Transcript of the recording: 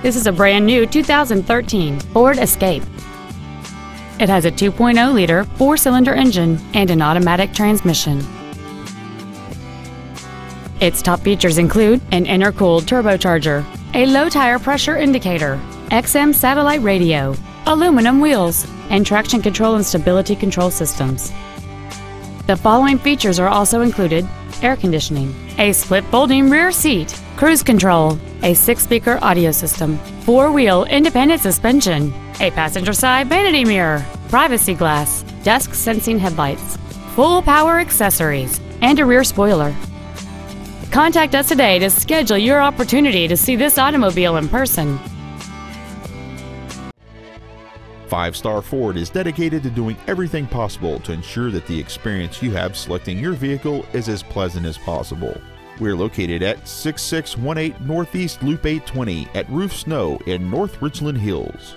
This is a brand new 2013 Ford Escape. It has a 2.0-liter four-cylinder engine and an automatic transmission. Its top features include an intercooled turbocharger, a low tire pressure indicator, XM satellite radio, aluminum wheels, and traction control and stability control systems. The following features are also included air conditioning, a split folding rear seat, cruise control, a six speaker audio system, four wheel independent suspension, a passenger side vanity mirror, privacy glass, dusk sensing headlights, full power accessories, and a rear spoiler. Contact us today to schedule your opportunity to see this automobile in person. Five Star Ford is dedicated to doing everything possible to ensure that the experience you have selecting your vehicle is as pleasant as possible. We're located at 6618 Northeast Loop 820 at Rufe Snow in North Richland Hills.